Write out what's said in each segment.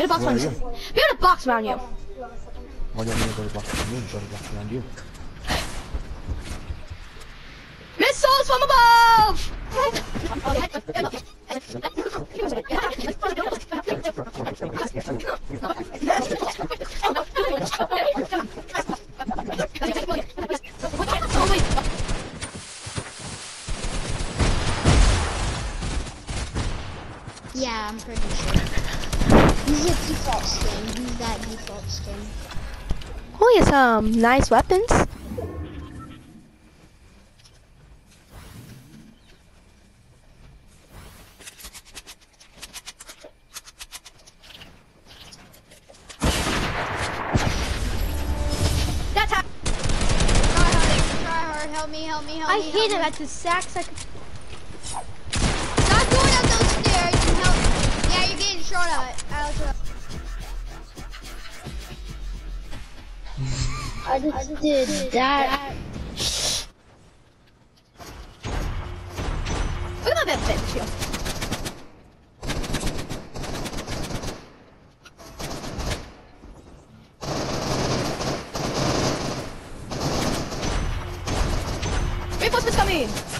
Build a box around you. you? A box around you. Why do you box around you? A box around you. Missiles from above! Yeah, I'm pretty sure. He's a default skin. He's that default skin. Oh, yeah, some nice weapons. That's how. Try hard, try hard. Help me, help me, help I me. hit help him me. at the sacks. I could... I just did that. Look at that bitch here. Reinforcements coming!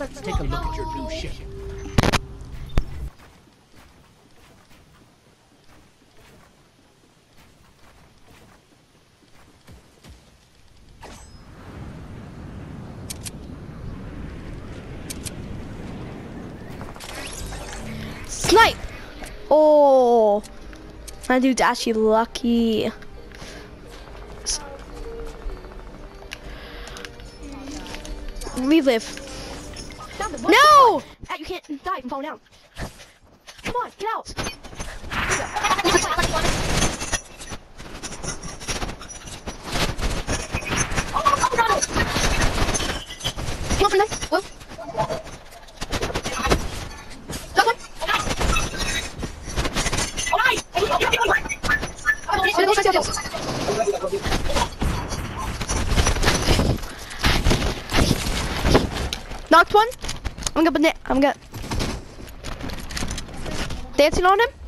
Let's take a look at your new ship. Snipe! Oh, my dude's actually lucky. No! You can't die from falling down. Come on, get out. Come on, Fernand. Whoop. That one. Gonna go straight to the hills. Knocked one. I'm gonna. I'm gonna. Dancing on him.